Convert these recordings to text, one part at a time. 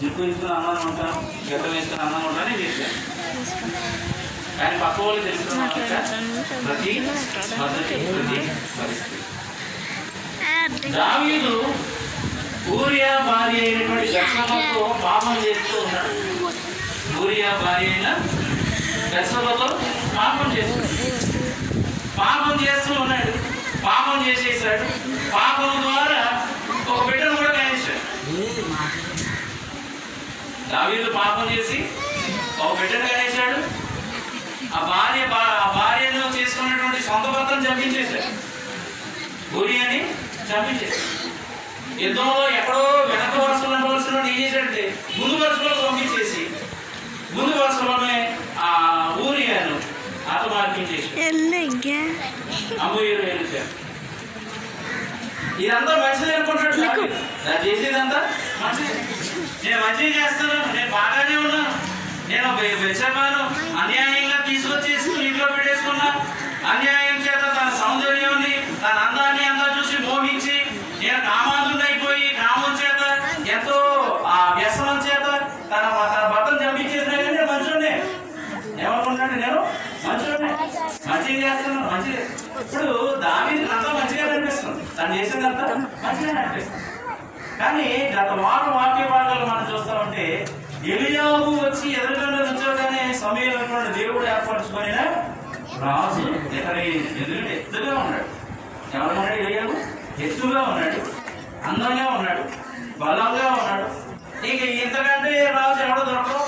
జుట్టు వేసుకుని అన్నం ఉంటాం గడ్డ వేసుకుని అన్నం ఉంటాను చేశాను కానీ పక్క వాళ్ళు తెలుసుకున్నాక ప్రతి పద్ధతి ప్రతి పరిస్థితి. దావీదు ఊరియా భార్య అయినటువంటి దర్శనతో పాపం చేస్తూ ఉన్నాడు. ఊరియా భార్య అయిన దర్శనతో పాపం చేస్తున్నాడు పాపం చేస్తూ ఉన్నాడు. పాపం చేసేసాడు. పాపం ద్వారా ఒక బిడ్డను కూడా కనిపించాడు దావీదు పాపం చేసి ఒక బిడ్డను కనేశాడు. ఆ భార్య ఆ భార్యను చేసుకున్నటువంటి సొంత భర్తను చంపించేశాడు. ఊరియాని చంపించేశాడు. యుద్ధంలో ఎక్కడో వెనక వరుసలో ఉండవలసిన ఏం చేశాడంటే ముందు వరుసలో పంపించేసి ముందు వరుసలోనే ఆ ఊరియాను ఆత్మార్పించేసి అమ్మయ్యరు వెళ్ళిపోయారు ఇదంతా మంచిది అనుకుంటాడు దావీదు. నేను చేసేదంతా? మంచిది. నేను మంచిగా చేస్తాను నేను బాగానే ఉన్నాను. నేను వెచ్చమాను అన్యాయంగా తీసుకొచ్చేసి ఇంట్లో పెట్టేసుకున్నా అన్యాయం చేత తన సౌందర్యాన్ని తన అందాన్ని అంతా చూసి మోహించి నేను కామాంధుడు అయిపోయి కామం చేత ఎంతో ఆ వ్యసనం చేత తన తన భర్తను చంపించేసినా కానీ నేను మంచోనే ఏమనుకుంటాడు నేను మంచోనే మంచిగా చేస్తున్నాను మంచిగా ఇప్పుడు దావీది అంతా మంచిగా అనిపిస్తుంది తను చేసేదంతా మంచిగా కానీ గత మాట వాక్య భాగాలు మనం చూస్తామంటే ఎలియాబు వచ్చి ఎదురుగా నుంచోగానే సమయంలో దేవుడు ఏర్పరచుకొని రాజు ఇతని ఎదురు ఎత్తుగా ఉన్నాడు. ఎవరు ఉన్నాడు ఎలియాబు? ఎత్తుగా ఉన్నాడు. అందంగా ఉన్నాడు. బలంగా ఉన్నాడు. ఇక ఇంతకంటే రాజు ఎవడు దొరకడు?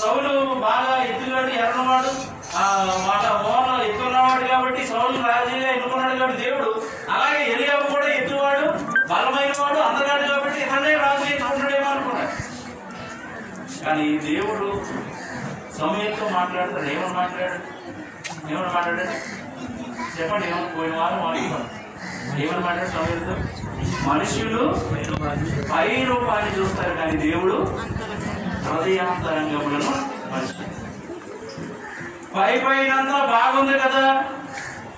సౌలు బాగా ఎత్తుగాడు ఎర్రవాడు. ఆ మాట ఎక్కువ ఎత్తున్నవాడు కాబట్టి సౌలు రాజుగా ఎన్నుకున్నాడు కాబట్టి దేవుడు. అలాగే ఎలియాబు కూడా ఎత్తువాడు. బలమైన వాడు అందగాడు కాబట్టి ఇతనే రాజు ఎత్తుకుంటాడేమో అనుకున్నాడు. కానీ దేవుడు సమయంతో మాట్లాడతాడు. ఏమని మాట్లాడాడు? ఏమని మాట్లాడాడు? చెప్పండి ఏమని పోయిన వారు మాట్లాడు ఏమని మాట్లాడు సమయంతో? మనుషులు పై రూపాన్ని చూస్తారు కానీ దేవుడు హృదయాంతరంగములను మనుషులు పై పైనంతా బాగుంది కదా.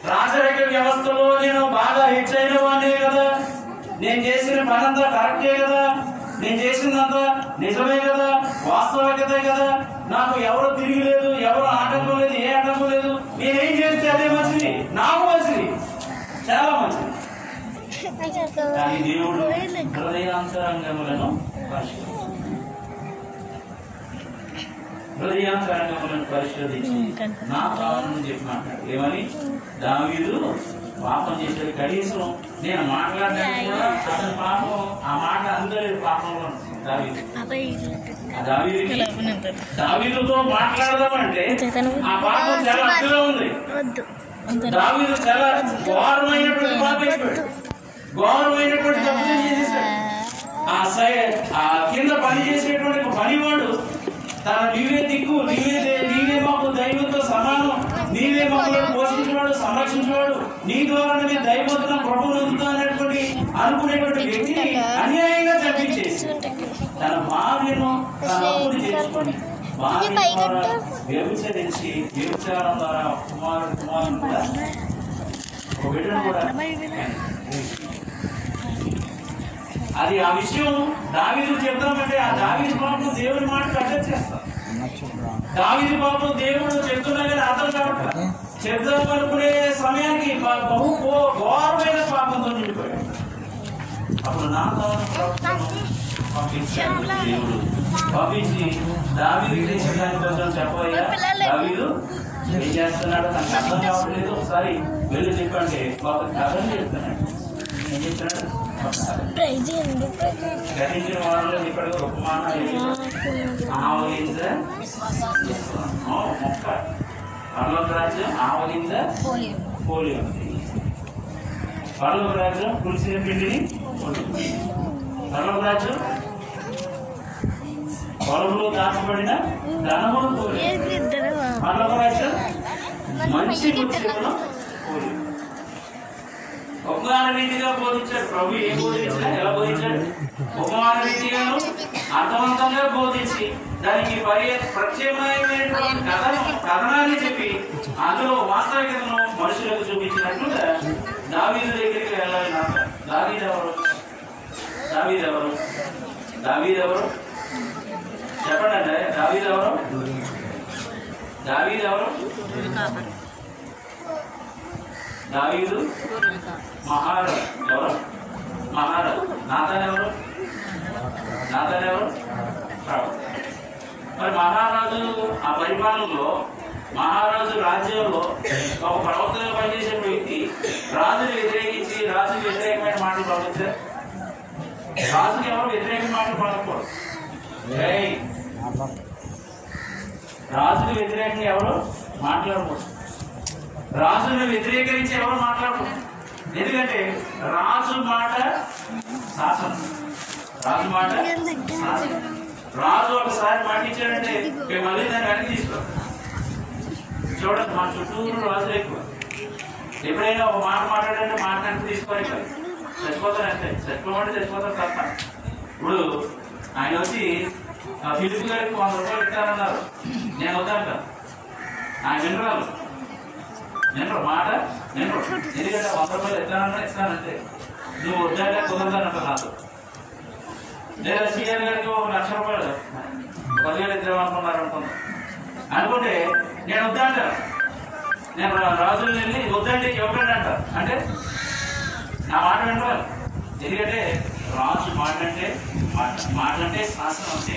రాజరిక వ్యవస్థలో నేను బాగా హెచ్చైన వాడిని కదా. నేను చేసిన పనంతా కరెక్టే కదా? నేను చేసిందంతా నిజమే కదా? వాస్తవికతే కదా? నాకు ఎవరు తిరిగి లేదు ఎవరు ఆటంకం లేదు ఏ ఆటంకం లేదు. నేనేం చేస్తే అదే మంచిది? నాకు మంచిది. చాలా మంచిది. కానీ దేవుడు హృదయాంతరంగములను. హృదయాంతరంగములను పరిశోధించి నా పాపం చెప్పి మాట్లాడు ఏమని? దావీదు పాపం చేసేది కనీసం నేను మాట్లాడడానికి కూడా అతని పాపం ఆ మాట అందరి పాపంలో దావీదుతో మాట్లాడదామంటే ఆ పాపం చాలా అడ్డుగా ఉంది. దావీదు చాలా ఘోరమైనటువంటి పాపం ఘోరమైనటువంటి తప్పు చేసేసాడు. ఆ సై ఆ కింద పని చేసేటువంటి పనివాడు తన నీవే దిక్కు నీవే నీవే మాకు దైవంతో సమానం. నీవే మమ్మల్ని పోషించేవాడు సంరక్షించేవాడు నీ ద్వారా మేము దైవోత్తరం ప్రభు నొందుతా అనేటువంటి అనుకునేటువంటి వ్యక్తిని అన్యాయంగా చంపించేసి తన భార్యను తన అప్పులు చేసుకొని భార్య ద్వారా వ్యభిచరించి వ్యభిచారం ద్వారా కుమారుడు కుమారుడు కూడా ఒక బిడ్డను కూడా అది ఆ విషయం దావీదు చెప్తామంటే ఆ దావీదు పాపం దేవుని మాట కట్టడి చేస్తాం దావీదు పాపం దేవుడు చెప్తున్నా కానీ అర్థం కావట్లేదు చెప్దాం అనుకునే సమయానికి బ- బహు ఘో- ఘోరమైన పాపంతో నిండిపోయాడు. అప్పుడు నా పంపించాడు దేవుడు. పంపించి దావీదు చేసిన దానికోసం చెప్పయ్యా దావీదు ఏం చేస్తున్నాడో నాకు అర్థం కావట్లేదు. ఒకసారి వెళ్ళి చెప్పండి. ఒక కథను చెప్తున్నాడు. ఏం చెప్తున్నాడు? ఒక కథ. గతించిన వారిలో ఇక్కడ ఉపమానం ఆవలింద ఆ, మొక్క పర్లోక రాజ్యం ఆవలింద పోలియో పర్లోక రాజ్యం పులిసిన పిండిని. పర్లోక రాజ్యం పొలంలో దాచబడిన ధనమును పోలి పర్లోక రాజ్యం మంచి పోలి ఉపమాన రీతిగా బోధించాడు. ప్రభు ఏం బోధించాడు? ఎలా బోధించాడు? ఉపమాన రీతిగాను అర్థవంతంగా బోధించి దానికి పరి ప్రత్యేకమైనటువంటి కథను కథనాన్ని చెప్పి అందులో వాస్తవికతను మనుషులకు చూపించినట్లుగా దావీదు దగ్గరికి వెళ్ళాలి నాకు దావీదు ఎవరు? దావీదు ఎవరు? దావీదు ఎవరు? చెప్పండి అంటే దావీదు ఎవరు? దావీదు ఎవరు? దావీదు? మహారాజు ఎవరు? మహారాజు. నాథన్ ఎవరు నాథన్ ఎవరు మరి మహారాజు ఆ పరిపాలనలో మహారాజు రాజ్యంలో ఒక ప్రవర్తనగా పనిచేసే వ్యక్తి రాజుని వ్యతిరేకించి రాజుకి వ్యతిరేకమైన మాటలు పలుకుతారు రాజుకి ఎవరు వ్యతిరేకమైన మాటలు పలకూడదు ఏయ్, వ్యతిరేకంగా ఎవరు మాట్లాడకూడదు. రాజుని వ్యతిరేకరించి ఎవరు మాట్లాడకూడదు? ఎందుకంటే రాజు మాట శాసనం. రాజు మాట శాసనం. రాజు ఒకసారి మాట ఇచ్చాడంటే మేము మళ్ళీ దాన్ని వెనక్కి తీసుకోం. చూడండి మన చుట్టూరు రాజులు ఎక్కువ. ఎప్పుడైనా ఒక మాట మాట్లాడంటే మాట వెనక్కి తీసుకోవాలి కాదు. చచ్చిపోతారు అంతే. చచ్చిపోమంటే చచ్చిపోతారు తప్ప. ఇప్పుడు ఆయన వచ్చి ఆ ఫిలిప్ గారికి వంద రూపాయలు ఇస్తానన్నారు. నేను వద్దంట ఆయన వినరాలు వినరు మాట వినరు ఎందుకంటే వంద రూపాయలు ఎత్తానన్నా ఇస్తానంటే నువ్వు వద్దంటే కుదరదానంట నాకు. లేదా సీఎం గారికి ఒక లక్ష రూపాయలు పదివేలు ఇద్దరు అనుకున్నారు అనుకుంటే. నేను వద్దంటాను నేను రాజులు వెళ్ళి వద్దంటే ఇవ్వకండి అంట. అంటే నా మాట వినవాలి ఎందుకంటే రాజు మాట అంటే మాట మాట అంటే శాసనం అంతే.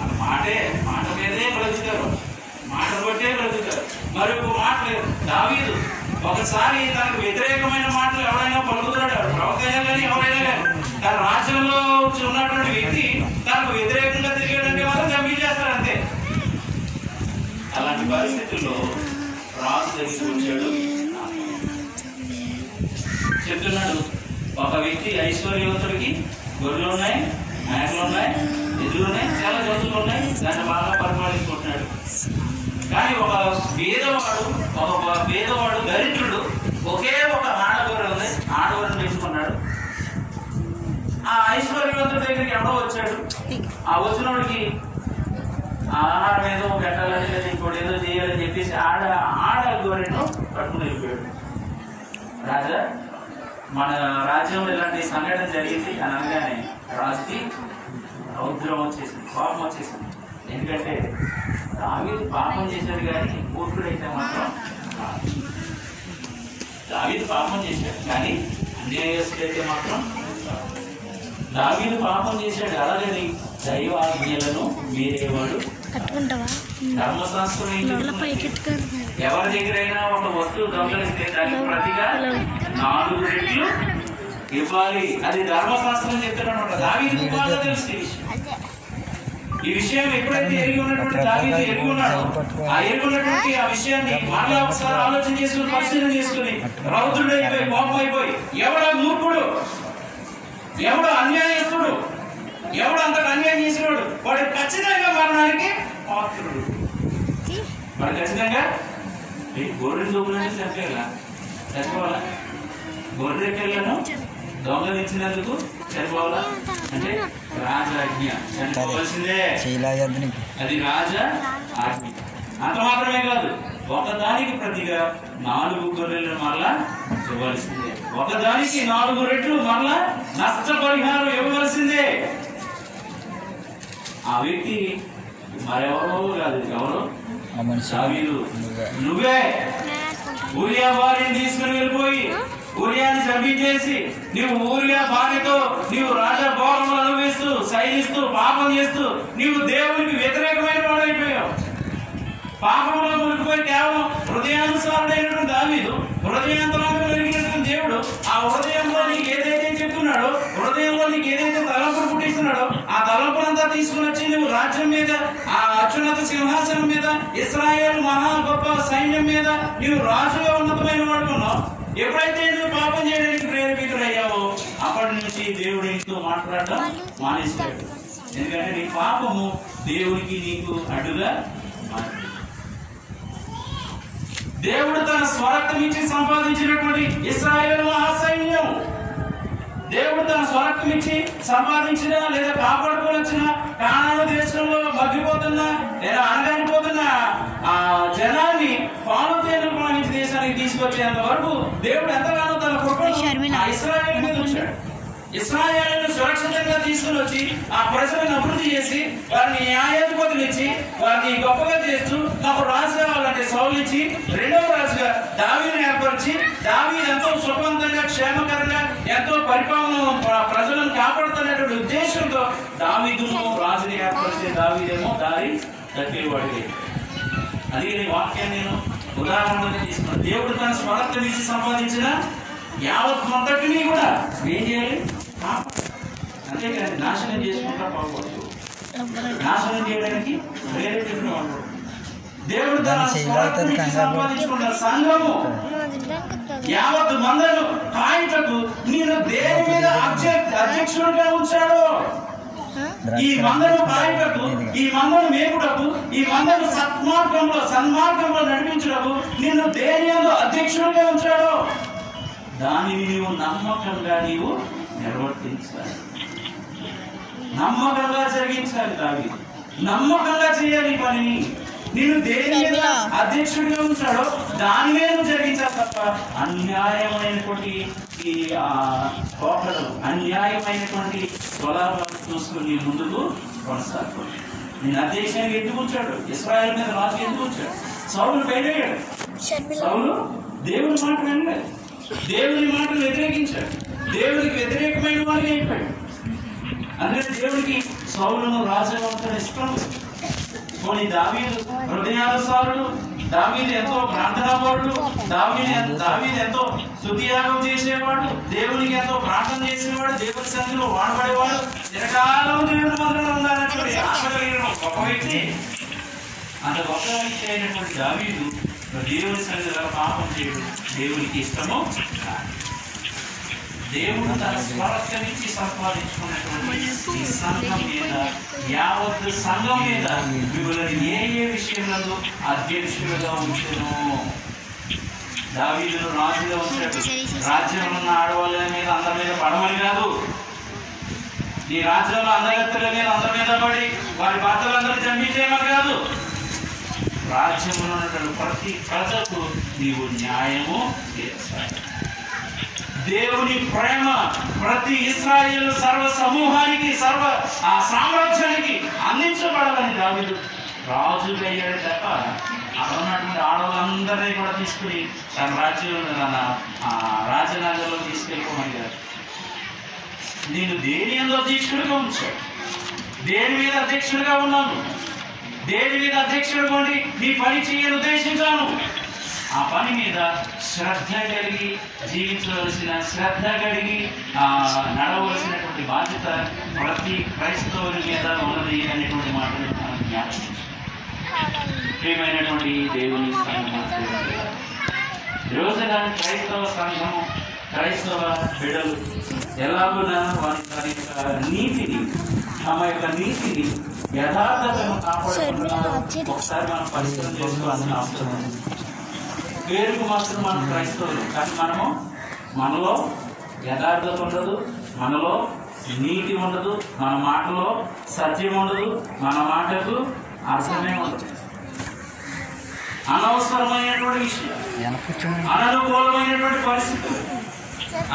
ఆ మాటే మాట మీదే బ్రతుకుతారు మాట కొట్టే బ్రతుకుతారు. మరి ఒక మాట లేదు. దావీదు ఒకసారి తనకు వ్యతిరేకమైన మాటలు ఎవరైనా పలుకుతున్నాడు ప్రవక్త కానీ ఎవరైనా కానీ. తన రాజ్యంలో ఉన్నటువంటి వ్యక్తి తనకు వ్యతిరేకంగా తిరిగాడంటే మాత్రం చంపించేస్తారు అంతే. అలాంటి పరిస్థితుల్లో రాజు దగ్గరికి వచ్చాడు. చెప్తున్నాడు ఒక వ్యక్తి ఐశ్వర్యవంతుడికి గొర్రెలు ఉన్నాయి మేకలు ఉన్నాయి ఎదురు ఉన్నాయి చాలా జంతువులు ఉన్నాయి. దాన్ని బాగా పరిపాలించుకుంటున్నాడు. కానీ ఒక పేదవాడు ఒక పేదవాడు దరిద్రుడు ఒకే ఒక ఆడగొర్రె ఉంది. ఆడగొర్రెను పెంచుకున్నాడు. ఆ ఐశ్వర్యవంతుడి దగ్గరికి ఎవడో వచ్చాడు. ఆ వచ్చినోడికి ఆహారం ఏదో పెట్టాలని లేదా ఇంకోటి ఏదో చేయాలని చెప్పేసి ఆడ ఆడ గొర్రెను పట్టుకుని వెళ్ళిపోయాడు. రాజా మన రాజ్యంలో ఇలాంటి సంఘటన జరిగింది అని అనగానే రాజుకి రౌద్రం వచ్చేసింది కోపం వచ్చేసింది. ఎందుకంటే దావీదు పాపం చేశాడు కానీ మూర్ఖుడైతే మాత్రం. దావీదు పాపం చేశాడు కానీ అన్యాయస్తుడైతే మాత్రం. దావీదు పాపం చేశాడు. అలాగని దైవ ఆజ్ఞలను మీరేవాడు ధర్మశాస్త్రం ఎవరి దగ్గరైనా ఒక వస్తువు దొంగలిస్తే దానికి ప్రతిగా నాలుగు రెట్లు ఇవ్వాలి. అది ధర్మశాస్త్రం చెప్తున్నమాట. దావీదు బాగా తెలుసు ఈ విషయం. ఎప్పుడైతే ఎరిగి ఉన్నటువంటి దావీదు ఎరిగి ఉన్నాడో ఆ ఎరిగి ఉన్నటువంటి ఆ విషయాన్ని మళ్ళీ ఒకసారి ఆలోచన చేసుకుని పరిశీలన చేసుకుని రౌద్రుడైపోయి కోపం అయిపోయి ఎవడ మూర్ఖుడు? ఎవడు అన్యాయస్తుడు? ఎవడు అంతకు అన్యాయం చేసినవాడు వాడు ఖచ్చితంగా మరణానికి పాత్రుడు. మరి ఖచ్చితంగా? ఈ గొర్రె దొంగలని చంపేలా చనిపోవాలా గొర్రె పిల్లను దొంగలించినందుకు అంటే రాజాజ్ఞ అది రాజ ఆజ్ఞ. అంత మాత్రమే కాదు ఒకదానికి ప్రతిగా నాలుగు గొర్రెలను మరలా ఇవ్వవలసిందే. ఒకదానికి నాలుగు రెట్లు మరలా నష్టపరిహారం ఇవ్వవలసిందే. ఆ వ్యక్తి మరెవరో కాదు ఎవరు? ఆ మనిషి. దావీదు. నువ్వే. ఊరియా భార్యని తీసుకుని వెళ్ళిపోయి ఊరియాని చంపించేసి నీవు ఊరియా భార్యతో నీవు రాజభోగములు అనుభవిస్తూ శైలిస్తూ పాపం చేస్తూ నీవు దేవునికి వ్యతిరేకమైన వాడైపోయావు. పాపంలో మునిగిపోయి కేవలం హృదయానుసారుడైనటువంటి దావీదు హృదయాంతరంగా పెరిగినటువంటి దేవుడు ఆ హృదయంలో నీకు ఏదైతే చెప్తున్నాడో హృదయంలో నీకు ఏదైతే తలంపులు పుట్టిస్తున్నాడో ఆ తలంపులంతా తీసుకుని వచ్చి నువ్వు రాజ్యం మీద ఆ అత్యున్నత సింహాసనం మీద ఇస్రాయేల్ మహా గొప్ప సైన్యం మీద నీవు రాజుగా ఉన్నతమైన వాడుకున్నావు ఎప్పుడైతే నువ్వు పాపం చేయడానికి ప్రేరేపితుడయ్యావో అప్పటి నుంచి దేవుడు నీతో మాట్లాడడం మానేశాడు. ఎందుకంటే నీ పాపము దేవునికి నీకు అడ్డుగా దేవుడు తన స్వరక్తం ఇచ్చి సంపాదించినటువంటి ఇస్రాయేల్ మహాసైన్యం దేవుడు తన స్వరక్తం ఇచ్చి సంపాదించిన లేదా కాపాడుకొని వచ్చిన దేశంలో మగ్గిపోతున్న లేదా అనగానిపోతున్న ఆ జనాన్ని పాలు పాలించి దేశానికి తీసుకొచ్చేంత వరకు దేవుడు ఎంతగానో తన. ఆ ఇస్రాయేల్ ఇస్రాయేళ్ళను సురక్షితంగా తీసుకుని వచ్చి ఆ ప్రజలను అభివృద్ధి చేసి వారిని అధికారులు ఇచ్చి వారిని గొప్పగా చేస్తూ నాకు రాజు కావాలంటే సౌలు ఇచ్చి రెండవ రాజుగా దావీని ఏర్పరిచి దావీ ఎంతో సుఖవంతంగా క్షేమకరంగా ఎంతో పరిపాలన ప్రజలను కాపాడుతున్నటువంటి ఉద్దేశంతో దావీదును రాజుని ఏర్పరిచే దావీదేమో దారి తప్పేవాడికి అది నీ వాక్యాన్ని నేను ఉదాహరణగా తీసుకున్నాను. దేవుడు తన స్వరత్వం ఇచ్చి సంపాదించిన యావత్ మొత్తటిని కూడా ఏం చేయాలి? అంతేకాని నాశనం చేసుకుంటా పోకూడదు నాశనం చేయడానికి ప్రేరేపించిన వాడు దేవుడు తన. సంపాదించుకున్న సంఘము యావత్ మందను కాయటకు నేను దేని మీద అధ్యక్ష- అధ్యక్షుడిగా ఉంచాడు. ఈ మందను కాయటకు ఈ మందను మేపుటకు ఈ మందను సత్మార్గంలో సన్మార్గంలో నడిపించుటకు నిన్ను దేనియందు అధ్యక్షుడిగా ఉంచాడు. దానిని నీవు నమ్మకంగా నీవు నిర్వర్తించాలి నమ్మకంగా జరిగించాలి దావి. నమ్మకంగా చేయాలి పనిని. నిన్ను దేని మీద అధ్యక్షుడిగా ఉంచాడో దాని మీద జరిగించాలి తప్ప అన్యాయమైనటువంటి ఈ పోకడలు అన్యాయమైనటువంటి స్వలాభాలు చూసుకుని ముందుకు కొనసాగుతుంది నేను అధ్యక్షునికి ఎందుకు ఉంచాడు ఇస్రాయల్ మీద రాజు ఎందుకు ఉంచాడు సౌలు ఫెయిల్ అయ్యాడు సౌలు దేవుని మాట వినలేదు. దేవుని మాటలు వ్యతిరేకించాడు. దేవుడికి వ్యతిరేకమైన వారు అయిపోయాడు అందుకని దేవుడికి సౌలును రాజుగా అంత ఇష్టం కొన్ని దావీలు హృదయానుసారులు దావీలు ఎంతో ప్రార్థనాపరుడు దావీని దావీలు ఎంతో శుద్ధియాగం చేసేవాడు దేవునికి ఎంతో ప్రార్థన చేసేవాడు దేవుని సన్నిధిలో వాడబడేవాడు చిరకాలం దేవుడు మందిరంలో ఉండాలన్నటువంటి ఆశ గొప్ప వ్యక్తి. అంత గొప్ప వ్యక్తి అయినటువంటి దావీలు దేవుని సన్నిధిలో పాపం చేయడం దేవునికి ఇష్టము కాదు. దేవుడు తన స్వరక్షణించి సంపాదించుకున్నటువంటి ఈ సంఘం మీద యావత్ సంఘం మీద మిమ్మల్ని ఏ ఏ విషయంలో అధ్యక్షులుగా ఉంచను? దావీదును రాజుగా ఉంచాడు. రాజ్యంలో ఉన్న ఆడవాళ్ళ మీద అందరి మీద పడమని కాదు. ఈ రాజ్యంలో అందగత్తుల మీద అందరి మీద పడి వారి భర్తలందరూ చంపించేయమని కాదు. రాజ్యంలో ఉన్నటువంటి ప్రతి ప్రజకు నీవు న్యాయము తీర్చాలి దేవుని ప్రేమ ప్రతి ఇస్రాయేల్ సర్వ సమూహానికి సర్వ ఆ సామ్రాజ్యానికి అందించబడాలని దావిదు రాజు అయ్యాడు తప్ప అక్కడ ఉన్నటువంటి ఆడవాళ్ళందరినీ కూడా తీసుకుని తన రాజ్యం తన ఆ రాజనగర్లో తీసుకెళ్ళిపోమని నేను దేని ఎందు అధ్యక్షుడిగా ఉంచాడు దేని మీద అధ్యక్షుడిగా ఉన్నాను? దేని మీద అధ్యక్షుడు ఉండి నీ పని చేయని ఉద్దేశించాను? ఆ పని మీద శ్రద్ధ కలిగి జీవించవలసిన శ్రద్ధ కలిగి ఆ, నడవలసినటువంటి బాధ్యత ప్రతి క్రైస్తవుని మీద ఉన్నది అనేటువంటి మాటలు మనం జ్ఞాపకం. ప్రియమైనటువంటి దేవుని సంఘం రోజున క్రైస్తవ సంఘము క్రైస్తవ బిడలు ఎలాగున వారి వారి యొక్క నీతిని తమ యొక్క నీతిని యథార్థతను కాపాడుకుంటున్నారో ఒకసారి మనం పరిశీలన చేసుకోవాల్సిన అవసరం ఉంది పేరుకు మాత్రం మనం క్రైస్తవులు. కానీ మనము మనలో యథార్థత ఉండదు మనలో నీతి ఉండదు మన మాటలో సత్యం ఉండదు మన మాటకు అర్థమే ఉండదు. అనవసరమైనటువంటి విషయం అననుకూలమైనటువంటి పరిస్థితులు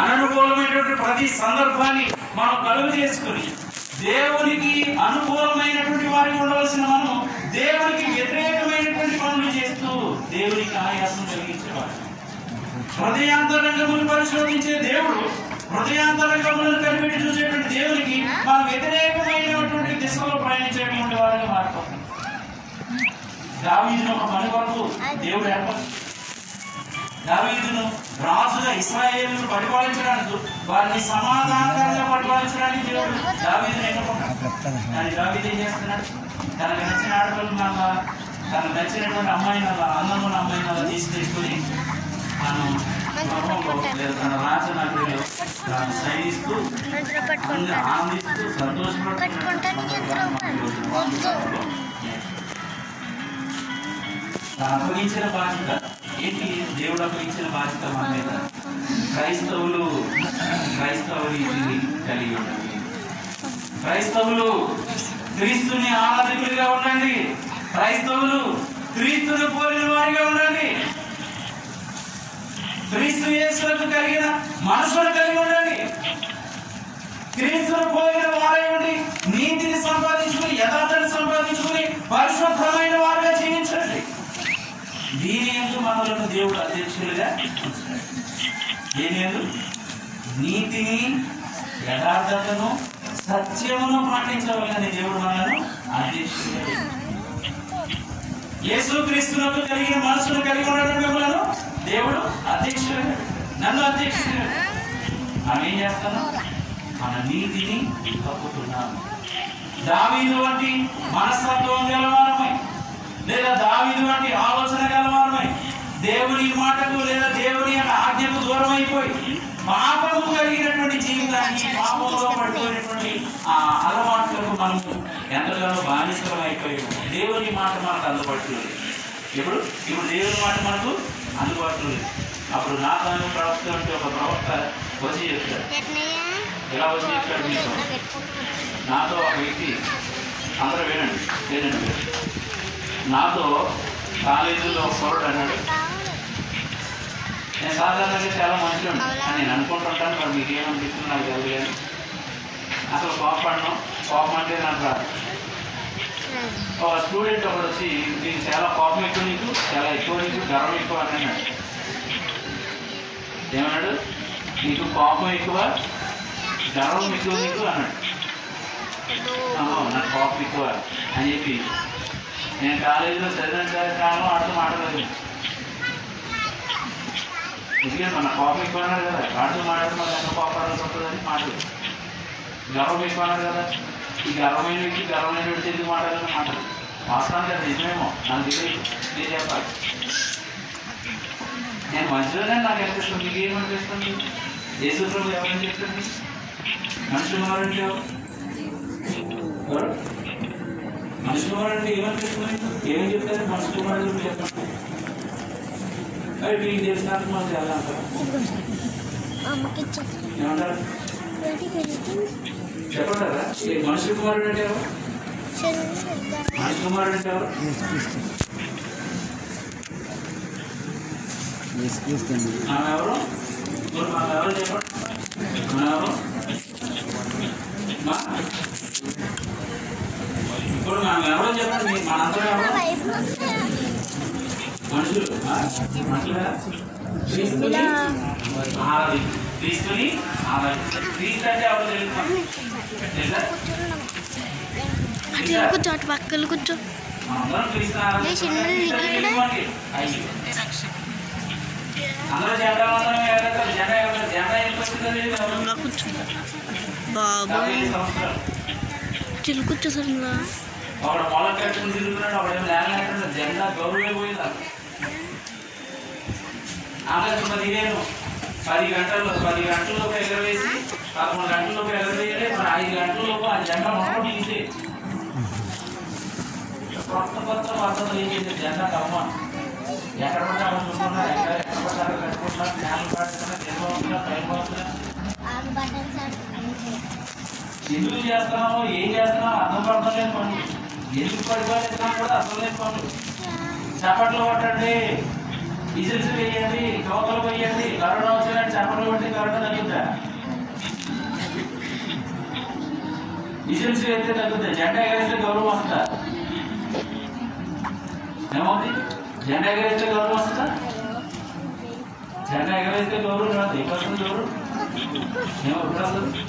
అననుకూలమైనటువంటి ప్రతి సందర్భాన్ని మనం కలుగు చేసుకుని దేవునికి అనుకూలమైనటువంటి వారికి ఉండవలసిన మనం దేవునికి వ్యతిరేకమైనటువంటి పనులు చేస్తూ దేవునికి ఆయాసం కలిగించేవాడు. హృదయాంతరంగములు పరిశోధించే దేవుడు హృదయాంతరంగములను కనిపెట్టి చూసేటువంటి దేవునికి మనం వ్యతిరేకమైనటువంటి దిశలో ప్రయాణించేటువంటి వారిని మారిపోతుంది దావీదును ఒక పని కొరకు దేవుడు ఏర్పడు. దావీదును రాజుగా ఇస్రాయేలును పరిపాలించడానికి వారిని సమాధానకరంగా పరిపాలించడానికి దేవుడు దావీదును ఎన్నుకున్నాడు. చెప్తాను కానీ దావీదు ఏం చేస్తున్నాడు? తనకు నచ్చిన ఆడపిల్లలు తనకు నచ్చినటువంటి అమ్మాయి నల్ల అందమున్న అమ్మాయి నల్ల తీసి తీసుకుని తను తన రాజనగరిలో తాను శయనిస్తూ ఆనందిస్తూ సంతోషపడుతున్నాడు తను అప్పగించిన బాధ్యత. ఏంటి దేవుడు అప్పగించిన బాధ్యత మన మీద? క్రైస్తవులు క్రైస్తవులు ఇది కలిగి ఉండాలి క్రైస్తవులు క్రీస్తుని ఆరాధకులుగా ఉండండి. క్రైస్తవులు క్రీస్తును పోలిన వారిగా ఉండండి. క్రీస్తు యేసులకు కలిగిన మనసును కలిగి ఉండండి. క్రీస్తును పోలిన వారై ఉండి నీతిని సంపాదించుకుని యథార్థాన్ని సంపాదించుకుని పరిశుద్ధమైన వారుగా జీవించండి. దీని ఎందుకు మనలను దేవుడు అధ్యక్షులుగా ఉంచుతాడు. దీని నీతిని యథార్థతను సత్యమును పాటించవలని దేవుడు మనలను అధ్యక్షులుగా ఉంచాడు. కలిగిన మనసును కలిగి ఉండడం మిమ్మల్ని దేవుడు అధ్యక్షుడు. నన్ను అధ్యక్షుడు. మనం ఏం చేస్తాను మన నీతిని తప్పుతున్నాము దావీదు వంటి మనస్తత్వం గలవారమై లేదా దావీదు వంటి ఆలోచన గలవారమై దేవుని మాటకు లేదా దేవుని యొక్క ఆజ్ఞకు దూరం అయిపోయి పాపము కలిగినటువంటి జీవితానికి పాపంలో పడిపోయినటువంటి ఆ అలవాట్లకు మనము ఎంతగానో బానిసలం అయిపోయి దేవుని మాట మనకు అందుబాటులో లేదు. ఇప్పుడు ఇప్పుడు దేవుని మాట మనకు అందుబాటులో లేదు. అప్పుడు నా తాను ప్రవక్త అంటే ఒక ప్రవక్త వచ్చి చెప్తాడు ఎలా వచ్చి చెప్తాడు మీకు నాతో ఒక వ్యక్తి అందరూ వినండి వినండి. నాతో కాలేజీలో కుర్రాడు అన్నాడు. నేను సాధారణంగా చాలా మంచిగా అని నేను అనుకుంటుంటాను మరి మీకు ఏమనిపిస్తుంది నాకు తెలియదు కానీ అసలు కోపడను కోపం అంటే నాకు రాదు. ఒక స్టూడెంట్ ఒకడు వచ్చి నీకు చాలా కోపం ఎక్కువ నీకు చాలా ఎక్కువ నీకు గర్వం ఎక్కువ అని అన్నాడు. ఏమన్నాడు? నీకు కోపం ఎక్కువ గర్వం ఎక్కువ నీకు అన్నాడు. "ఆహా, నాకు కోపం ఎక్కువ అని చెప్పి. నేను కాలేజీలో చదివిన కాలం ఆడుతూ మాట్లాడలేదు ఎందుకంటే మన కోపం ఎక్కువ అన్నారు కదా. ఆడుతూ మాట్లాడితే మన ఎంత కోపాలు వస్తుందని మాటలు గర్వం ఎక్కువ అన్నారు కదా ఈ గర్వమైన వ్యక్తి గర్వమైన వ్యక్తి ఎందుకు మాట్లాడాలని మాటలు వాస్తవానికి అది నిజమేమో నాకు తెలియదు నేను చెప్పాలి నేను మంచిలోనే నాకు అనిపిస్తుంది మీకు ఏమనిపిస్తుంది యేసు ప్రభు ఎవరని చెప్తుంది మనిషి కుమారుడు ఎవరు ఎవరు? మనిషి కుమారుడు అంటే ఏమనిపిస్తుంది ఏమని చెప్తారు మనిషి కుమారుడు గురించి చెప్పండి అది మీకు తెలిసినందుకు మనకు వెళ్ళాలంటారు ఏమంటారు చెప్పంటారా ఏ మనిషి కుమారుడు అంటే ఎవరు మనిషి కుమారుడు అంటే ఎవరు ఆమె ఎవరు ఇప్పుడు మాకు ఎవరు చెప్పండి మన ఎవరు మా? ఇప్పుడు మనం ఎవరో చెప్పండి మీ- మనందరం ఎవరు మనుషులు ఆ? మనుషులా క్రీస్తుని ఆరాధి క్రీస్తుని ఆరాధి క్రీస్తు అంటే ఎవరు తెలుసు? తెలుసా? అటు కూర్చో అటు పక్కన కూర్చో. బాబోయ్. ఐదు సంవత్సరాలు చిల్లు కూర్చో సరిగ్గా ఒకడు పొలం కట్టుకుని తిరుగుతున్నాడు ఒకడేమో నేల కట్టుకున్నాడు జెండా గౌరవే పోయింది ఆలోచన పదిహేను పది గంటలు పది గంటల్లోపు ఎగరవేసి పదకొండు గంటల్లోపు ఎగరవేయాలి మరి ఐదు గంటల్లోపు ఆ జెండా మొత్తం తీసే కొత్త కొత్త పద్ధతులు ఏం చేసే జెండా కమ్మ. ఎక్కడ పడితే అక్కడ చూసుకున్నారు ఎక్కడ ఎక్కడ పడితే అక్కడ కట్టుకుంటున్నారు నేల పడుతున్నారు తెలియవుతున్నారు పైపోతున్నారు ఎందుకు చేస్తున్నామో ఏం చేస్తున్నామో అర్థం పడడం లేదు పనులు. ఎందుకు పడిపోతున్నాం కూడా అర్థం లేదు పనులు. చప్పట్లు కొట్టండి. విజిల్స్ వేయండి తోకలు పోయండి కరోనా వచ్చినట్టు చేపలు పట్టి కరోనా తగ్గుద్దా? విజిల్స్ వేస్తే తగ్గుద్దా? జెండా ఎగరేస్తే గౌరవం వస్తుందా? ఏమవుతుంది జెండా ఎగరేస్తే గౌరవం వస్తుందా? జెండా ఎగరేస్తే గౌరవం రాదు ఎప్పుడు వస్తుంది గౌరవం? ఏమవుతుంది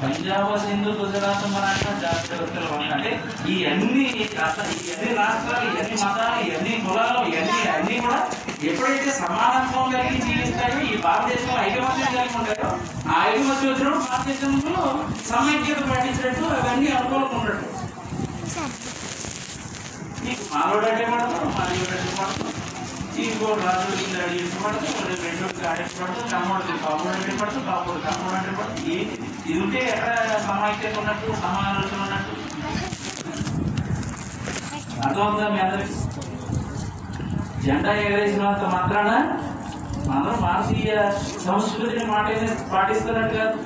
పంజాబ్ సింధు గుజరాత్ మరాఠా జాగ్రత్తలు అంటే ఈ అన్ని అసలు ఈ అన్ని రాష్ట్రాలు ఈ అన్ని మతాలు ఈ అన్ని కులాలు ఇవన్నీ అన్ని కూడా ఎప్పుడైతే సమానత్వం కలిగి జీవిస్తాయో ఈ భారతదేశంలో ఐకమత్యం కలిగి ఉంటాయో ఆ ఐకమత్యం వచ్చినప్పుడు భారతదేశంలో సమైక్యత పాటించినట్టు అవన్నీ అనుకూలంగా ఉండటం నీకు మానవుడు అంటే పడతాం మానవుడు అంటే పడతాం ఇంకో రాజు కింద అడిగి పడతాం రెండు ఆడే పడతాం తమ్ముడు తమ్ముడు అంటే పడతాం బాబుడు తమ్ముడు అంటే పడతాం ఏంటి ఇది ఉంటే ఎక్కడ సమాఖ్యత ఉన్నట్టు సమాలోచన ఉన్నట్టు అర్థమవుతుందా మీ అందరికి జెండా ఎగరేసినంత మాత్రాన మనం మానసీయ సంస్కృతిని మాట పాటిస్తున్నట్టు కాదు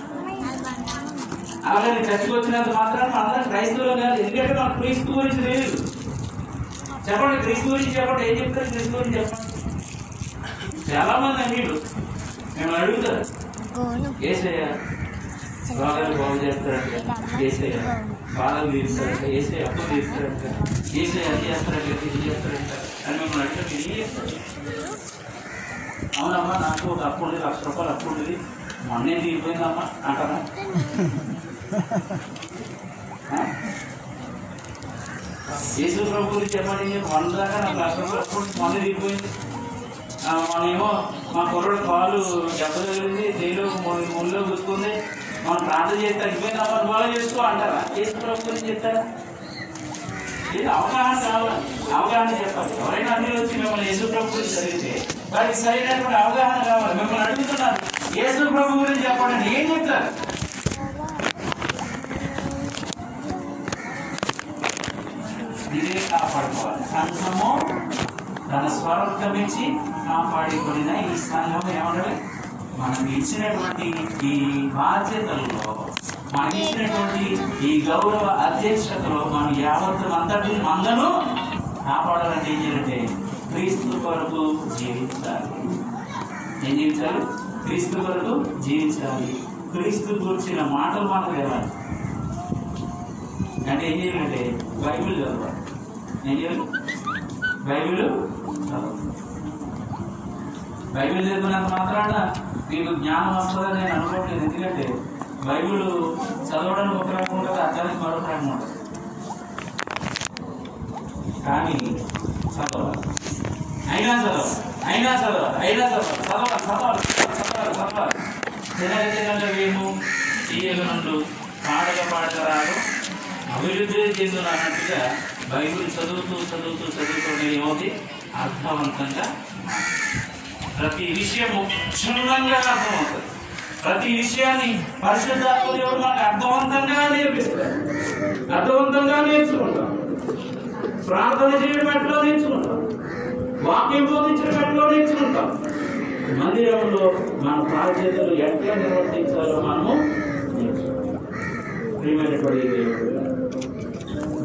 అలాగే చర్చకు వచ్చినంత మాత్రాన మనందరం క్రైస్తవులు కాదు ఎందుకంటే మనకు క్రీస్తు గురించి తెలియదు చెప్పండి క్రీస్తు గురించి చెప్పండి ఏం చెప్తారు క్రీస్తు గురించి చెప్పండి చాలా మంది అన్నిడు మేము అడుగుతారు ఏసయ్య రోగాలు బాగు చేస్తారంటే. ఏసయ్య బాధలు తీరుస్తారంట. ఏసే అప్పులు తీరుస్తారంట. ఏసే అది చేస్తారంట ఇది చేస్తారంట. అని మిమ్మల్ని అడిగితే మీరు ఏం చేస్తారు? అవునమ్మా నాకు ఒక అప్పు ఉంది లక్ష రూపాయలు అప్పు ఉంది. మొన్నే తీరిపోయిందమ్మా అంటారా? యేసు ప్రభు గురించి చెప్పండి వంద దాకా నాకు లక్ష రూపాయలు అప్పు మొన్నే తీరిపోయింది. ఆ, మనమేమో మా కుర్రోడు కాలు దెబ్బ తగిలింది జైలు ముళ్ళు గుచ్చుకుంది మనం ప్రార్థన చేస్తారు తగ్గిపోయింది అమ్మ బాగా చేసుకో అంటారా? యేసు ప్రభు గురించి చెప్తారా? ఇది అవగాహన కావాలి అవగాహన చెప్పాలి. ఎవరైనా అందరూ వచ్చి మిమ్మల్ని యేసు ప్రభు గురించి చదివితే వారికి సరైనటువంటి అవగాహన కావాలి. మిమ్మల్ని అడుగుతున్నారు యేసు ప్రభు గురించి చెప్పండి ఏం చెప్తారు? ఇదే కాపాడుకోవాలి. సంఘము తన స్వరం ఇచ్చి కాపాడుకున్న ఈ సంఘం ఏమంటారు? మనం ఇచ్చినటువంటి ఈ బాధ్యతల్లో మనం ఇచ్చినటువంటి ఈ గౌరవ అధ్యక్షతలో మనం యావత్తు అంతటి మందను కాపాడాలంటే ఏం చేయాలంటే క్రీస్తు కొరకు జీవించాలి. ఏం జీవించాలి? క్రీస్తు కొరకు జీవించాలి. క్రీస్తు గురించిన మాటలు మనకు తెలాలి అంటే ఏం చేయాలంటే బైబిల్ చదవాలి. ఏం చేయాలి? బైబిల్ చదవాలి. బైబిల్ చదివినంత మాత్రాన మీకు జ్ఞానం వస్తుందని నేను అనుకోవట్లేదు. ఎందుకంటే బైబిల్ చదవడానికి ఒక రకం ఉంటుంది అర్థానికి మరొక రకం ఉంటుంది. కానీ చదవాలి అయినా చదవాలి అయినా చదవాలి అయినా చదవాలి చదవాలి చదవాలి చదవాలి చదవాలి తినగ వేము తీయగ నుండు పాడక రాదు అభివృద్ధి చెందున అన్నట్టుగా బైబిల్ చదువుతూ చదువుతూ చదువుతూనే ఏమవుతుంది అర్థవంతంగా ప్రతి విషయము క్షుణ్ణంగా అర్థమవుతుంది. ప్రతి విషయాన్ని పరిశుద్ధాత్మ దేవుడు మనకు అర్థవంతంగా నేర్పిస్తాడు అర్థవంతంగా నేర్చుకుంటాం. ప్రార్థన చేయడం ఎట్లా నేర్చుకుంటాం? వాక్యం బోధించడం ఎట్లో నేర్చుకుంటాం? మందిరంలో మన బాధ్యతలు ఎట్లా నిర్వర్తించాలో మనము నేర్చుకుంటాం. ప్రియమైనటువంటి దేవుడు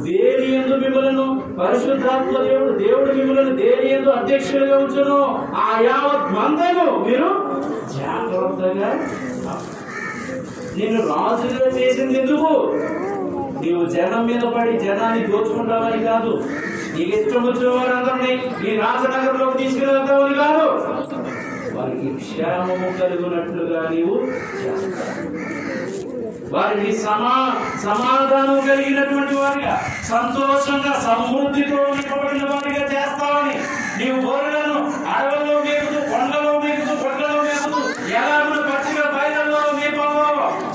దేని ఎందు మిమ్మలను? పరిశుద్ధాత్మ దేవుడు దేవుడు మిమ్మలను దేని ఎందు అధ్యక్షులుగా ఉంచును? ఆ యావత్ మందను మీరు జాగ్రత్తగా నిన్ను రాజుగా చేసింది ఎందుకు? నీవు జనం మీద పడి జనాన్ని దోచుకుంటావని కాదు. నీకు ఇష్టం వచ్చిన వారందరినీ నీ రాజనగరంలోకి తీసుకువెళ్తావని కాదు. వారికి క్షేమము కలుగునట్లుగా నీవు చేస్తావు. వారికి సమా సమాధానం కలిగినటువంటి వారిగా సంతోషంగా సమృద్ధితో నింపబడిన వారిగా చేస్తావని నీవు గొర్రెలను అడవుల్లో మేపుతూ కొండలో మేపుతూ కొండలో మేపుతూ ఎలాగో పచ్చిగా బయలులో మేపావో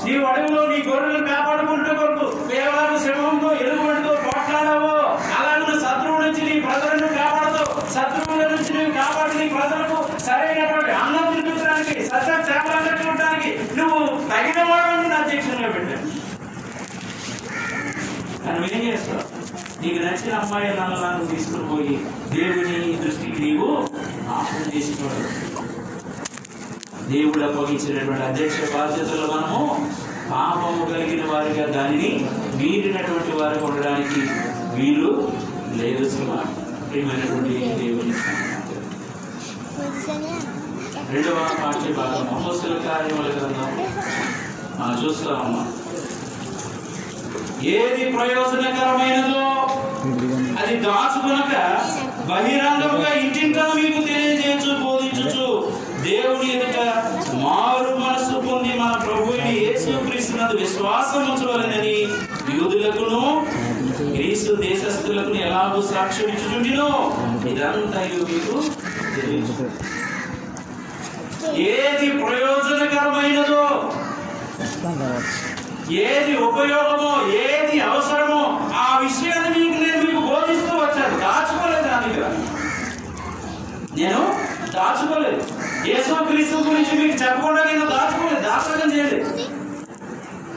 నీవు అడవిలో నీ గొర్రెలను కాపాడుకుంటూ కొరకు కేవలం శ్రమంతో ఎలుగుబంటితో పోట్లాడావో అలాగే శత్రువు నుంచి నీ ప్రజలను కాపాడుతూ శత్రువుల నుంచి నీవు కాపాడి నీ ప్రజలకు సరైనటువంటి అన్నం తినిపించడానికి సత్య క్షేమాలను చూడడానికి నువ్వు తగిన వాడిని అధ్యక్షంగా పెట్టావు కానీ నువ్వేం చేస్తావు నీకు నచ్చిన అమ్మాయి నల్లను తీసుకుని పోయి దేవుని దృష్టికి నీవు నాశనం చేసుకోవడం దేవుడు అప్పగించినటువంటి అధ్యక్ష బాధ్యతలు మనము పాపము కలిగిన వారిగా దానిని మీరినటువంటి వారికి ఉండడానికి వీలు లేదు ప్రియమైనటువంటి దేవుని. రెండవ పాఠ్య భాగం అపోస్తుల కార్యముల గ్రంథం. చూస్తామమ్మా. ఏది ప్రయోజనకరమైనదో అది దాచుకొనక బహిరంగముగా ఇంటింటా మీకు తెలియజేయచ్చు బోధించచ్చు. దేవుని ఎదుట మారు మనసు పొంది మన ప్రభువుని యేసు క్రీస్తునందు విశ్వాసం ఉంచవలనని యూదులకును గ్రీసు దేశస్థులకు ఎలాగో సాక్ష్యం ఇచ్చుచుండినో ఇదంతా మీకు తెలియజు ఏది ప్రయోజనకరమైనదో ఏది ఉపయోగమో ఏది అవసరమో ఆ విషయాన్ని మీకు నేను మీకు బోధిస్తూ వచ్చాను. దాచుకోలేదు నా దగ్గర. నేను దాచుకోలేదు. యేసు క్రీస్తు గురించి మీకు చెప్పకుండా నేను దాచుకోలేదు. దాచకం చేయలేదు.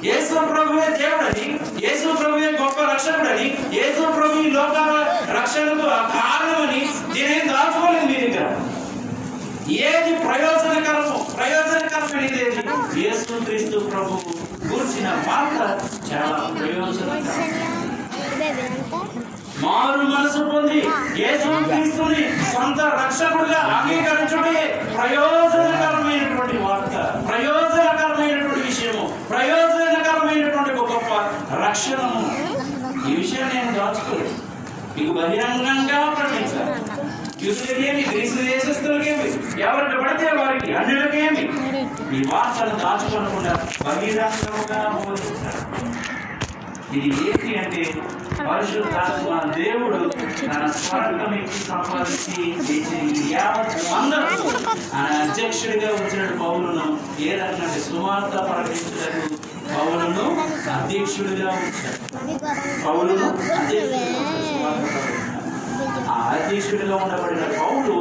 యేసు ప్రభువే దేవుడని యేసు ప్రభువే గొప్ప రక్షకుడని యేసు ప్రభు ఈ లోక రక్షణకు కారణమని నేనేం దాచుకోలేదు మీ దగ్గర. ఏది ప్రయోజనకరము ప్రయోజనకరమైనది ఏది? యేసు క్రీస్తు ప్రభు కూర్చిన వార్త చాలా ప్రయోజనకరం. మారు మనసు పొంది యేసు క్రీస్తుని సొంత రక్షకుడిగా అంగీకరించుటే ప్రయోజనకరమైనటువంటి వార్త ప్రయోజనకరమైనటువంటి విషయము ప్రయోజనకరమైనటువంటి ఒక గొప్ప రక్షణము. ఈ విషయం నేను దాచుకోలేదు. మీకు బహిరంగంగా ప్రకటించాలి. గ్రీసు దేశస్తులకేమి ఎవరికి పడితే వారికి అన్యులకేమి? ఈ వార్తను దాచుకోకుండా బహిరంగంగా బోధించాలి ఇది ఏంటి అంటే పరిశుద్ధాత్మ దేవుడు తన స్వర్గం ఇచ్చి సంపాదించి చేసిన ఆయన అధ్యక్షుడిగా వచ్చిన పౌరులను ఏ రకంగా సువార్త ప్రకటించడానికి పౌరులను అధ్యక్షుడిగా ఉంచాడు పౌరులు అధ్యక్షుడిగా ఆ అధ్యక్షుడిగా ఉండబడిన పౌలు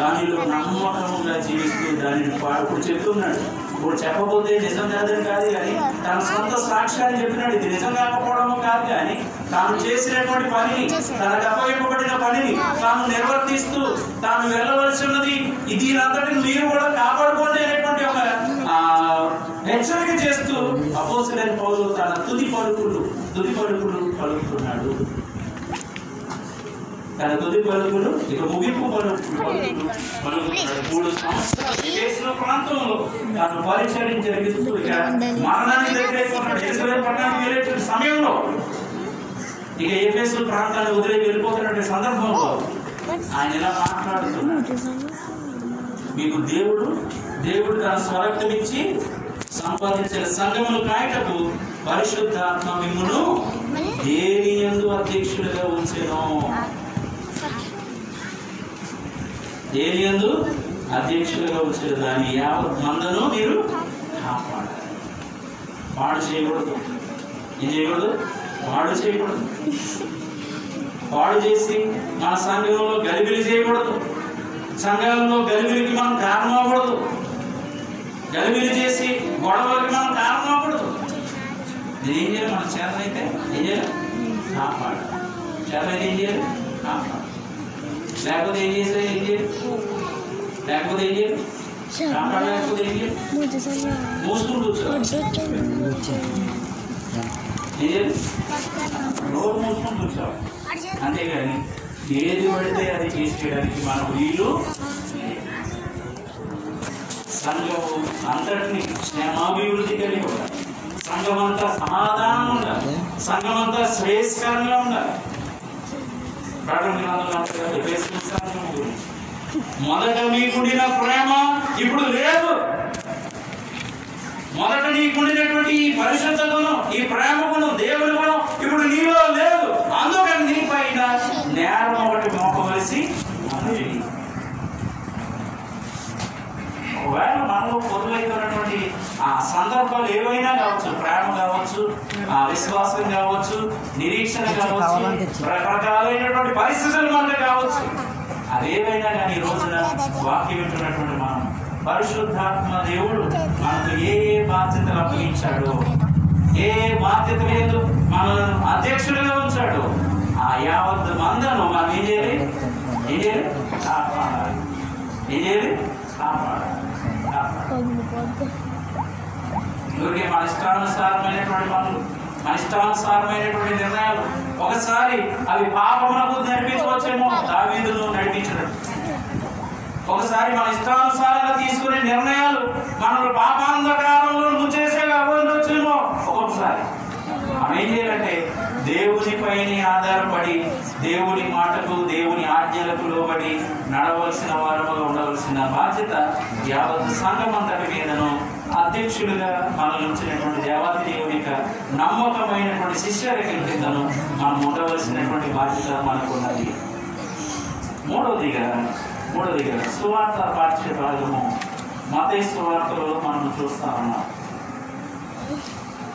దానిలో నమ్మకంగా జీవిస్తూ దానిని పా- ఇప్పుడు చెప్తున్నాడు. ఇప్పుడు చెప్పబోతే నిజం కాదని కాదు కానీ తన సొంత సాక్ష్యాన్ని చెప్పినాడు. ఇది నిజం కాకపోవడము కాదు కానీ తాను చేసినటువంటి పనిని తనకు అప్పగింపబడిన పనిని తాను నిర్వర్తిస్తూ తాను వెళ్ళవలసి ఉన్నది. దీనంతటిని మీరు కూడా కాపాడుకోండి అనేటువంటి ఒక హెచ్చరిక చేస్తూ అపోసరైన పౌరులు తన తుది పలుకులు తుది పలుకులు పలుకుతున్నాడు. తన తుది పలుకులు ఇక ముగింపు పలుకులు పలుకులు మూడు సంవత్సరాలు ఈ ప్రాంతంలో తాను పరిచయం జరిగిస్తూ ఇక మరణానికి దగ్గరైపోతున్నాడు. ఎరుసలేం పట్టణానికి వెళ్ళేటువంటి సమయంలో ఇక ఏఫేసు ప్రాంతాన్ని వదిలి వెళ్ళిపోతున్న సందర్భంలో ఆయన ఇలా మాట్లాడుతున్నాడు మీకు దేవుడు దేవుడు తన స్వరక్తమిచ్చి సంపాదించిన సంఘములు కాయటకు పరిశుద్ధాత్మ మిమ్మును దేని ఎందు అధ్యక్షుడిగా ఉంచెను? దేని ఎందు అధ్యక్షులుగా వచ్చిన దాని యావత్ మందను మీరు కాపాడాలి. పాడు చేయకూడదు. ఏం చేయకూడదు? పాడు చేయకూడదు. పాడు చేసి మన సంఘంలో గలిబిలి చేయకూడదు. సంఘంలో గలిబిలికి మనం కారణం అవ్వకూడదు గలిబిలి చేసి గొడవలకి మనం కారణం అవ్వకూడదు ఇది ఏం చేయాలి? మన చేతనైతే ఏం చేయాలి? కాపాడాలి. చేతనైతే ఏం చేయాలి? కాపాడాలి. లేకపోతే ఏం చేస్తే ఏం చేయాలి లేకపోతే ఏం చేయాలి కాపాడలేకపోతే ఏం చేయాలి మూసుకుంటూ కూర్చోవాలి ఏం చేయాలి నోరు మూసుకుంటూ అంతేగాని ఏది పడితే అది చేసేయడానికి మనకు వీలు సంఘము అంతటిని క్షేమాభివృద్ధి కలిగి ఉండాలి సంఘం అంతా సమాధానం ఉండాలి సంఘం అంతా శ్రేయస్కరంగా ఉండాలి ప్రకటన గ్రంథంలో అంటారు కదా, ఎఫెసు సంఘం గురించి. మొదట నీకుండిన ప్రేమ ఇప్పుడు లేదు. మొదట నీకుండినటువంటి ఈ పరిశుద్ధ గుణం ఈ ప్రేమ గుణం దేవుని గుణం ఇప్పుడు నీలో లేదు. అందుకని నీ పైన నేరం ఒకటి మోపవలసి ఉన్నది. ఒకవేళ మనలో పొందులైనటువంటి ఆ సందర్భాలు ఏవైనా కావచ్చు ప్రేమ కావచ్చు ఆ విశ్వాసం కావచ్చు నిరీక్షణ కావచ్చు రకరకాలైనటువంటి పరిస్థితులు మనకు కావచ్చు. అవేవైనా కానీ ఈ రోజున వాక్యం వింటున్నటువంటి మనం పరిశుద్ధాత్మ దేవుడు మనకు ఏ ఏ బాధ్యతలు అప్పగించాడు ఏ ఏ బాధ్యత లేదు మనల్ని అధ్యక్షుడిగా ఉంచాడు ఆ యావత్ మందను మనం ఏం చేయాలి? ఏం చేయాలి? కాపాడాలి. ఏం చేయాలి? కాపాడాలి. ఊరికే మన ఇష్టానుసారమైనటువంటి పనులు మన ఇష్టానుసారమైనటువంటి నిర్ణయాలు. ఒకసారి అవి పాపమునకు నడిపించవచ్చేమో దావీదును నడిపించడం. ఒకసారి మన ఇష్టానుసారంగా తీసుకునే నిర్ణయాలు మనల్ని పాపాంధకారంలో ముంచేసే అవ్వవచ్చేమో ఒక్కొక్కసారి. మనం ఏం చేయాలంటే దేవునిపైన ఆధారపడి దేవుని మాటకు దేవుని ఆజ్ఞలకు లోబడి నడవలసిన వారముగా ఉండవలసిన బాధ్యత యావత్ సంఘం అంతటి మీదను అధ్యక్షులుగా మనల్ని ఉంచినటువంటి దేవాది దేవుని యొక్క నమ్మకమైనటువంటి శిష్యరేఖల కిందను మనం ఉండవలసినటువంటి బాధ్యత మనకు ఉన్నది మూడవదిగా మూడవదిగా సువార్త పాఠ్య భాగము. మత సువార్తలో మనం చూస్తా ఉన్నాం.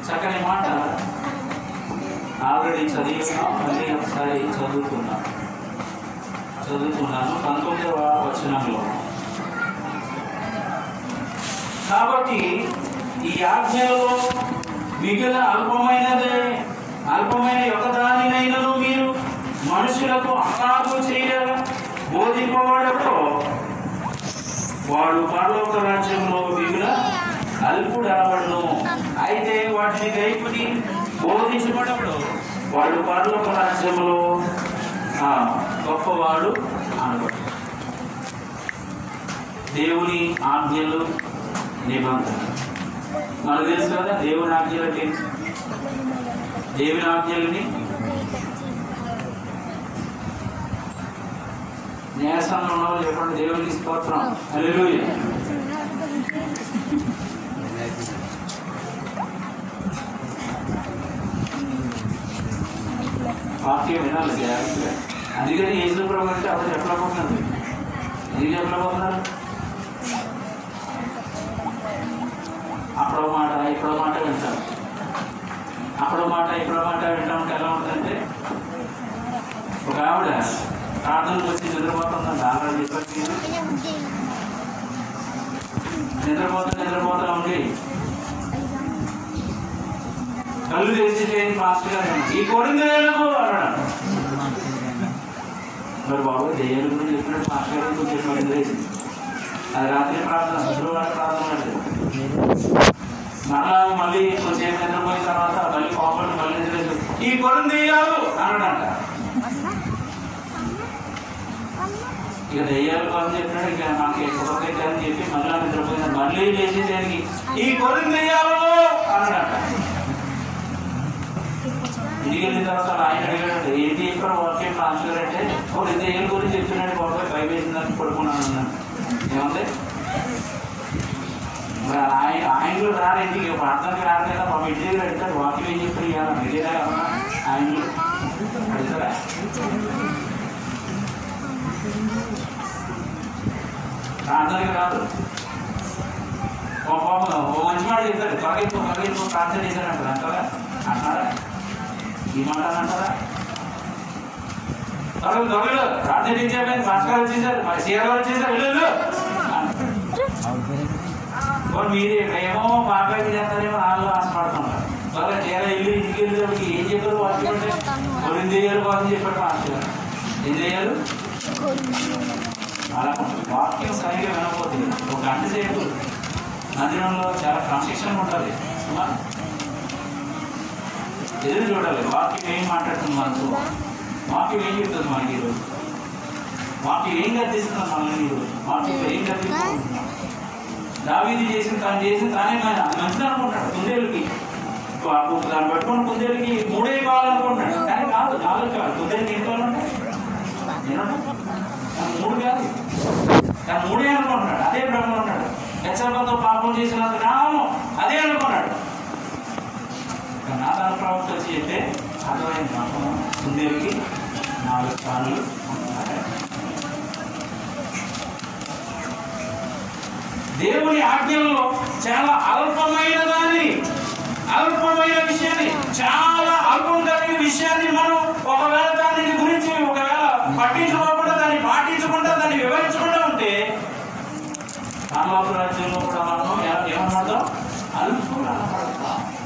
చక్కని మాట ఆల్రెడీ చదివినాం మళ్ళీ ఒకసారి చదువుతున్నాం చదువుతున్నాను పంతొమ్మిదవ వచనంలో. కాబట్టి ఈ ఆజ్ఞలో మిగిలిన అల్పమైనదే అల్పమైన ఒకదానినైనను మీరు మనుషులకు అనాథం చేయగా బోధింపబడటో వాడు పరలోక రాజ్యంలో మిగిలిన అల్పుడు అయితే వాటిని గైపుని బోధించబడప్పుడు వాడు పరలోక రాజ్యంలో ఆ, గొప్పవాడు అనబడు దేవుని ఆజ్ఞలు నిబంధన. మనకు తెలుసు కదా దేవుని ఆజ్ఞలు ఏంటి? దేవుని ఆజ్ఞలని న్యాయస్థానంలో ఉన్న వాళ్ళు చెప్పండి దేవునికి స్తోత్రం. హల్లెలూయా వాక్యం వినాలి జాగ్రత్తగా అందుకని యేసు ప్రభు అంటే అప్పుడు చెప్పలేకపోతున్నారు. ఎందుకు చెప్పలేకపోతున్నారు? అప్పుడో మాట ఇప్పుడో మాట వింటాం. అప్పుడో మాట ఇప్పుడో మాట వింటాం ఎలా ఉంటుందంటే ఒక ఆవిడ ప్రార్థనకు వచ్చి నిద్రపోతుందంట ఆవిడ చెప్పండి నిద్రపోతా నిద్రపోతా ఉండి కళ్ళు తెరిచి లేని పాస్టర్ గారు ఈ కొడుకు అన్నాడు మరి బాబు దేవుని గురించి చెప్పినట్టు మాస్టర్ గారు గురించి అది రాత్రి ప్రార్థన శుక్రవారం ప్రార్థన అంటే మరలా మళ్ళీ కొంచెం నిద్రపోయిన తర్వాత మళ్ళీ కోపం మళ్ళీ నిద్రేసి ఈ కొడుకు తీయాలు అన్నాడంట. ఇక దెయ్యాలు కోసం చెప్పినాడు ఇక నాకు ఎక్కడొకైతే అని చెప్పి మళ్ళీ నిద్రపోయిన మళ్ళీ లేచి దానికి ఈ కొడుకు తీయాలు అన్నాడంట. ఇంటికి వెళ్ళిన తర్వాత ఆయన అడిగాడు ఏంటి ఇక్కడ వాక్యం ట్రాన్స్ఫర్ అంటే ఓ ఇది ఏం గురించి చెప్పినాడు బాబాయ్ పై వేసిందని పడుకున్నాను అన్నాడు. ఏమంటే మరి ఆయన ఆయన కూడా రారు ఇంటికి. ప్రార్థనకి రారు కదా. మా ఇంటి దగ్గర అడుగుతాడు వాకింగ్ ఏం చెప్పి ఇవ్వాలి ఇదేనా కదా ఆయన అడుగుతారా ప్రార్థనకి రాదు. ఓ పాపం. ఓ మంచి మాట చెప్తాడు త్వరగా త్వరగా ప్రార్థన చేశాడంటారు అంటారా? అంటారా? ఈ మాట అంటారా? త్వరగా త్వరగా ప్రార్థన చేసేపోయింది భాస్కర్ వచ్చేసారు. మరి సీఆర్ వచ్చేసారు. వెళ్ళు. మరి మీరు ఏమో బాగా చేస్తారేమో నాలో ఆశపడుతున్నారు త్వరగా తీరా ఇల్లు ఇంటికి వెళ్ళేటప్పుడు ఏం చెప్పారు వాళ్ళు అంటే మరి ఏం చేయాలి బాగా చెప్పాడు మాస్టర్ గారు ఏం చేయాలి? అలా వాక్యం సరిగ్గా వినకపోతే ఒక గంట సేపు మందిరంలో చాలా క్రమశిక్షణ ఉంటుంది సుమారు ఎదురు చూడాలి. వాక్యం ఏం మాట్లాడుతుంది మనకు వాక్యం ఏం చెప్తుంది మనకి ఈరోజు? వాక్యం ఏం గర్తిస్తుంది మనల్ని ఈరోజు? వాక్యం ఏం గర్తిస్తుంది దావీది చేసిన తాను చేసిన తానే మన- మంచిది అనుకుంటాడు కుందేలుకి. దాన్ని పట్టుకొని కుందేలుకి మూడే కావాలనుకుంటున్నాడు కానీ కాదు నాలుగు కాదు కుందేలుకి ఎన్ని కావాలంటే మూడు కాదు. దాని మూడే అనుకుంటున్నాడు. అదే బ్రహ్మ ఉన్నాడు. హెచ్చరికతో పాపం చేసినంత నామం. అదే అనుకున్నాడు. నాదాన నా తన ప్రవక్త వచ్చి చెప్తే అర్థమైన పాపం కుందేలుకి నాలుగు కాళ్ళు. దేవుని ఆజ్ఞల్లో చాలా అల్పమైన దాన్ని అల్పమైన విషయాన్ని చాలా అల్పం కలిగిన విషయాన్ని మనం ఒకవేళ దాని గురించి ఒకవేళ పట్టించుకోకుండా దాన్ని పాటించకుండా దాన్ని వివరించకుండా ఉంటే రామాపు రాజ్యంలో కూడా మనం ఏ- అల్పం అల్పులు